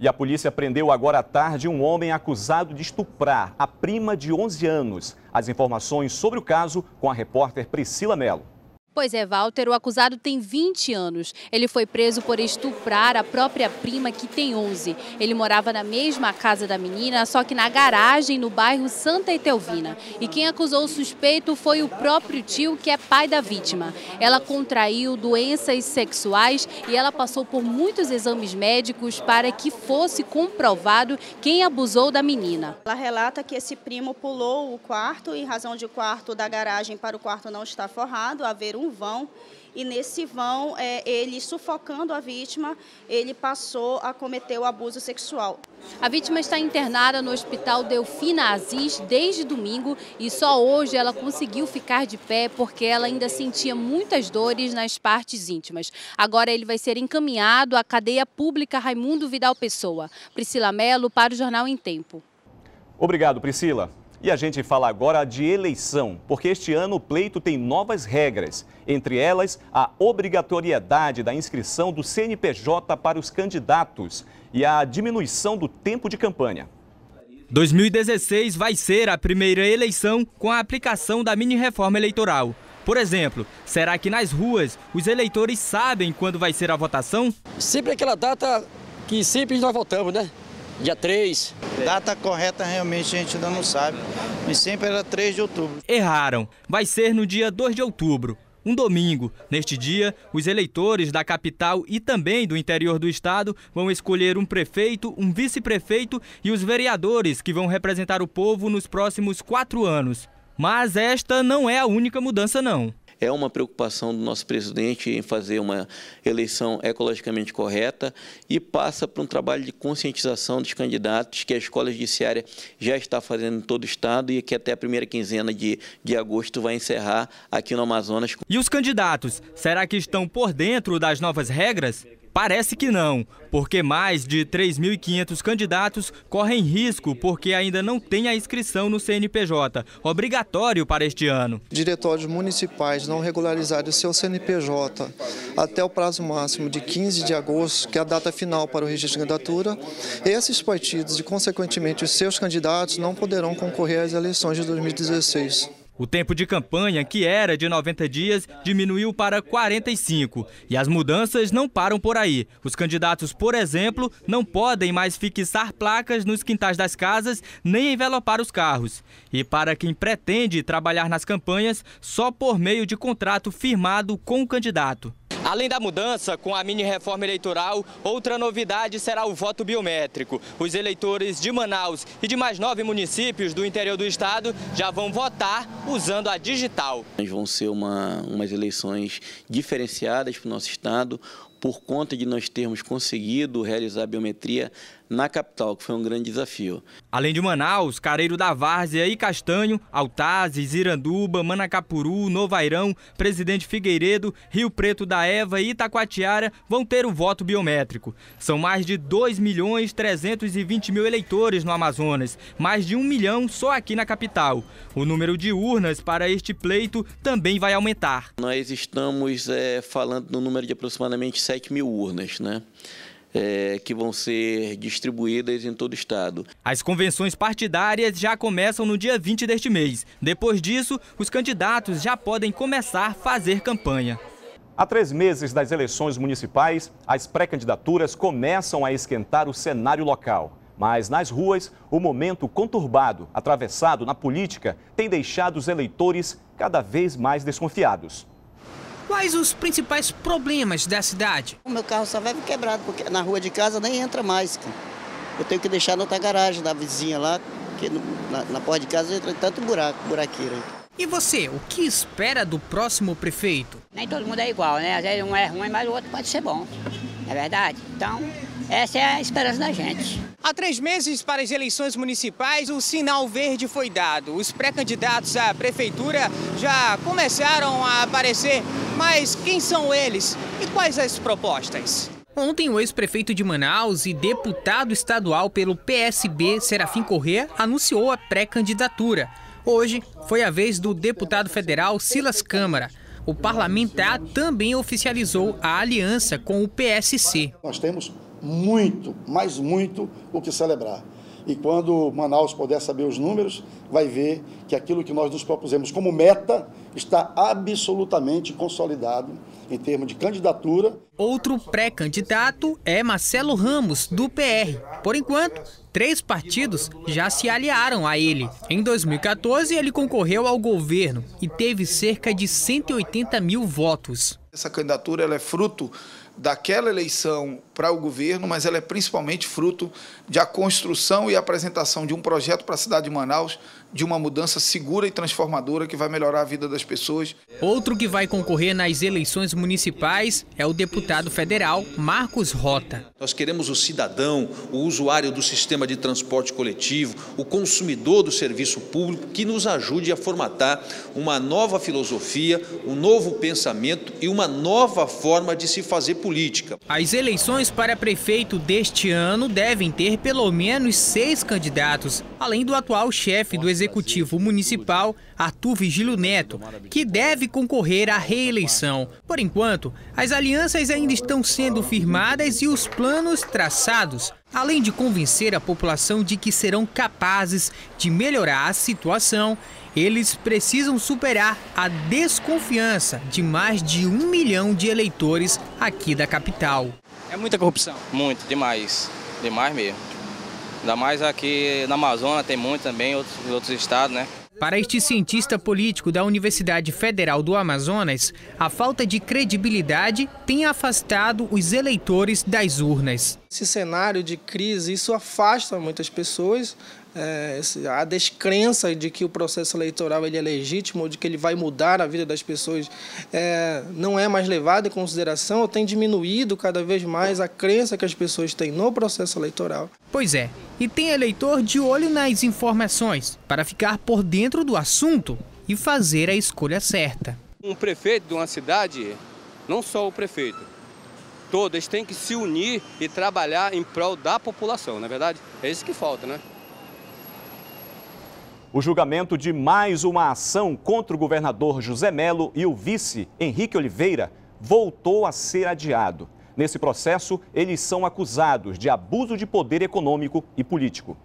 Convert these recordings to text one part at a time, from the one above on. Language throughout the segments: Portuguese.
E a polícia prendeu agora à tarde um homem acusado de estuprar a prima de 11 anos. As informações sobre o caso com a repórter Priscila Mello. Pois é, Walter, o acusado tem 20 anos. Ele foi preso por estuprar a própria prima, que tem 11. Ele morava na mesma casa da menina, só que na garagem no bairro Santa Etelvina. E quem acusou o suspeito foi o próprio tio, que é pai da vítima. Ela contraiu doenças sexuais e ela passou por muitos exames médicos para que fosse comprovado quem abusou da menina. Ela relata que esse primo pulou o quarto, em razão de quarto da garagem para o quarto não estar forrado, haver um vão e nesse vão, é, ele sufocando a vítima, ele passou a cometer o abuso sexual. A vítima está internada no Hospital Delfina Aziz desde domingo e só hoje ela conseguiu ficar de pé porque ela ainda sentia muitas dores nas partes íntimas. Agora ele vai ser encaminhado à cadeia pública Raimundo Vidal Pessoa. Priscila Melo para o Jornal em Tempo. Obrigado, Priscila. E a gente fala agora de eleição, porque este ano o pleito tem novas regras, entre elas a obrigatoriedade da inscrição do CNPJ para os candidatos e a diminuição do tempo de campanha. 2016 vai ser a primeira eleição com a aplicação da mini-reforma eleitoral. Por exemplo, será que nas ruas os eleitores sabem quando vai ser a votação? Sempre aquela data que sempre nós votamos, né? Dia 3. Data correta realmente a gente ainda não sabe, mas sempre era 3 de outubro. Erraram. Vai ser no dia 2 de outubro. Um domingo. Neste dia, os eleitores da capital e também do interior do estado vão escolher um prefeito, um vice-prefeito e os vereadores que vão representar o povo nos próximos quatro anos. Mas esta não é a única mudança, não. É uma preocupação do nosso presidente em fazer uma eleição ecologicamente correta e passa por um trabalho de conscientização dos candidatos que a Escola Judiciária já está fazendo em todo o estado e que até a primeira quinzena de, de agosto vai encerrar aqui no Amazonas. E os candidatos, será que estão por dentro das novas regras? Parece que não, porque mais de 3.500 candidatos correm risco porque ainda não têm a inscrição no CNPJ, obrigatório para este ano. Diretórios municipais não regularizarem o seu CNPJ até o prazo máximo de 15 de agosto, que é a data final para o registro de candidatura, esses partidos e, consequentemente, os seus candidatos não poderão concorrer às eleições de 2016. O tempo de campanha, que era de 90 dias, diminuiu para 45. E as mudanças não param por aí. Os candidatos, por exemplo, não podem mais fixar placas nos quintais das casas nem envelopar os carros. E para quem pretende trabalhar nas campanhas, só por meio de contrato firmado com o candidato. Além da mudança com a mini reforma eleitoral, outra novidade será o voto biométrico. Os eleitores de Manaus e de mais nove municípios do interior do estado já vão votar usando a digital. Vão ser uma, umas eleições diferenciadas para o nosso estado, por conta de nós termos conseguido realizar a biometria na capital, que foi um grande desafio. Além de Manaus, Careiro da Várzea e Castanho, Altazes, Iranduba, Manacapuru, Novairão, Presidente Figueiredo, Rio Preto da Eva e Itacoatiara vão ter o voto biométrico. São mais de 2 milhões 320 mil eleitores no Amazonas, mais de um milhão só aqui na capital. O número de urnas para este pleito também vai aumentar. Nós estamos é, falando no número de aproximadamente 7 mil urnas, né? É, que vão ser distribuídas em todo o estado. As convenções partidárias já começam no dia 20 deste mês. Depois disso, os candidatos já podem começar a fazer campanha. Há três meses das eleições municipais, as pré-candidaturas começam a esquentar o cenário local. Mas nas ruas, o momento conturbado, atravessado na política, tem deixado os eleitores cada vez mais desconfiados. Quais os principais problemas da cidade? O meu carro só vai quebrado, porque na rua de casa nem entra mais. Eu tenho que deixar na outra garagem da vizinha lá, porque na, na porta de casa entra tanto buraco, buraqueira. E você, o que espera do próximo prefeito? Nem todo mundo é igual, né? Às vezes um é ruim, mas o outro pode ser bom. É verdade? Então, essa é a esperança da gente. Há três meses para as eleições municipais, o sinal verde foi dado. Os pré-candidatos à prefeitura já começaram a aparecer, mas quem são eles e quais as propostas? Ontem, o ex-prefeito de Manaus e deputado estadual pelo PSB, Serafim Corrêa, anunciou a pré-candidatura. Hoje foi a vez do deputado federal Silas Câmara. O parlamentar também oficializou a aliança com o PSC. Nós temos muito, mas muito o que celebrar. E quando Manaus puder saber os números, vai ver que aquilo que nós nos propusemos como meta está absolutamente consolidado em termos de candidatura. Outro pré-candidato é Marcelo Ramos, do PR. Por enquanto, três partidos já se aliaram a ele. Em 2014, ele concorreu ao governo e teve cerca de 180 mil votos. Essa candidatura ela é fruto daquela eleição para o governo, mas ela é principalmente fruto da construção e apresentação de um projeto para a cidade de Manaus, de uma mudança segura e transformadora que vai melhorar a vida das pessoas. Outro que vai concorrer nas eleições municipais é o deputado federal Marcos Rota. Nós queremos o cidadão, o usuário do sistema de transporte coletivo, o consumidor do serviço público que nos ajude a formatar uma nova filosofia, um novo pensamento e uma nova forma de se fazer política. As eleições para prefeito deste ano devem ter pelo menos seis candidatos, além do atual chefe do Executivo Municipal, Arthur Vigílio Neto, que deve concorrer à reeleição. Por enquanto, as alianças ainda estão sendo firmadas e os planos traçados, além de convencer a população de que serão capazes de melhorar a situação eles precisam superar a desconfiança de mais de um milhão de eleitores aqui da capital. É muita corrupção? Muito, demais. Demais mesmo. Ainda mais aqui na Amazônia, tem muito também, outros, outros estados, né? Para este cientista político da Universidade Federal do Amazonas, a falta de credibilidade tem afastado os eleitores das urnas. Esse cenário de crise, isso afasta muitas pessoas, é, a descrença de que o processo eleitoral ele é legítimo, de que ele vai mudar a vida das pessoas, é, não é mais levado em consideração, ou tem diminuído cada vez mais a crença que as pessoas têm no processo eleitoral. Pois é, e tem eleitor de olho nas informações para ficar por dentro do assunto e fazer a escolha certa. Um prefeito de uma cidade, não só o prefeito, todos têm que se unir e trabalhar em prol da população, não é verdade? É isso que falta, né? O julgamento de mais uma ação contra o governador José Melo e o vice Henrique Oliveira voltou a ser adiado. Nesse processo, eles são acusados de abuso de poder econômico e político.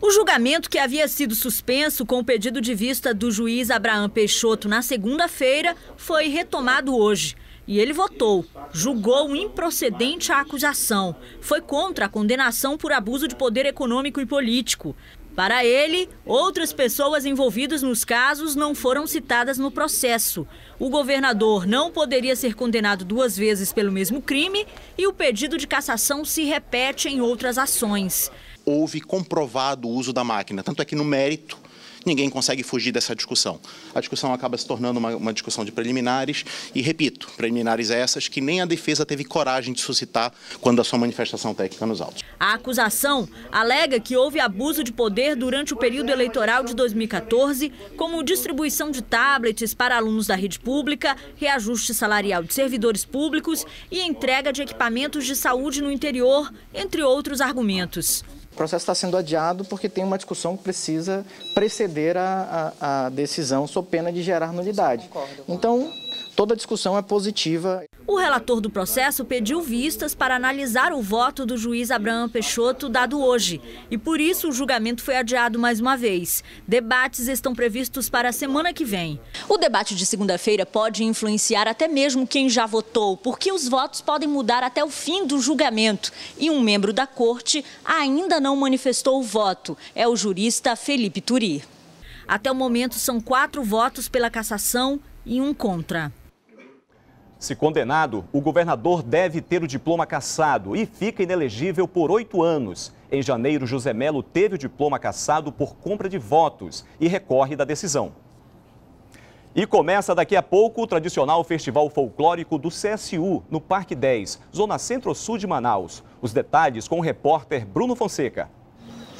O julgamento, que havia sido suspenso com o pedido de vista do juiz Abraão Peixoto na segunda-feira, foi retomado hoje. E ele votou, julgou improcedente a acusação. Foi contra a condenação por abuso de poder econômico e político. Para ele, outras pessoas envolvidas nos casos não foram citadas no processo. O governador não poderia ser condenado duas vezes pelo mesmo crime e o pedido de cassação se repete em outras ações. Houve comprovado o uso da máquina, tanto é que no mérito ninguém consegue fugir dessa discussão. A discussão acaba se tornando uma, uma, discussão de preliminares, e repito, preliminares essas que nem a defesa teve coragem de suscitar quando a sua manifestação técnica nos autos. A acusação alega que houve abuso de poder durante o período eleitoral de 2014, como distribuição de tablets para alunos da rede pública, reajuste salarial de servidores públicos e entrega de equipamentos de saúde no interior, entre outros argumentos. O processo está sendo adiado porque tem uma discussão que precisa preceder a, a, a decisão sob pena de gerar nulidade. Então, toda a discussão é positiva. O relator do processo pediu vistas para analisar o voto do juiz Abraão Peixoto dado hoje. E por isso o julgamento foi adiado mais uma vez. Debates estão previstos para a semana que vem. O debate de segunda-feira pode influenciar até mesmo quem já votou, porque os votos podem mudar até o fim do julgamento. E um membro da corte ainda não manifestou o voto. É o jurista Felipe Turi. Até o momento são quatro votos pela cassação e um contra. Se condenado, o governador deve ter o diploma cassado e fica inelegível por oito anos. Em janeiro, José Melo teve o diploma cassado por compra de votos e recorre da decisão. E começa daqui a pouco o tradicional Festival Folclórico do CSU, no Parque 10, Zona Centro-Sul de Manaus. Os detalhes com o repórter Bruno Fonseca.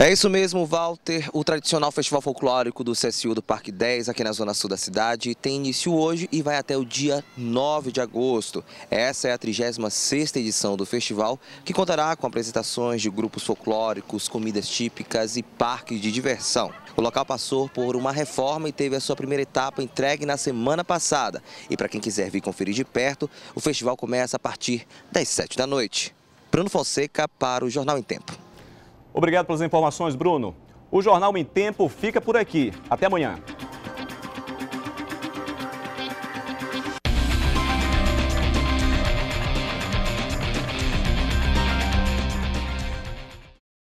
É isso mesmo, Walter. O tradicional festival folclórico do CSU do Parque 10, aqui na zona sul da cidade, tem início hoje e vai até o dia 9 de agosto. Essa é a 36ª edição do festival, que contará com apresentações de grupos folclóricos, comidas típicas e parques de diversão. O local passou por uma reforma e teve a sua primeira etapa entregue na semana passada. E para quem quiser vir conferir de perto, o festival começa a partir das 7 da noite. Bruno Fonseca para o Jornal em Tempo. Obrigado pelas informações, Bruno. O Jornal em Tempo fica por aqui. Até amanhã.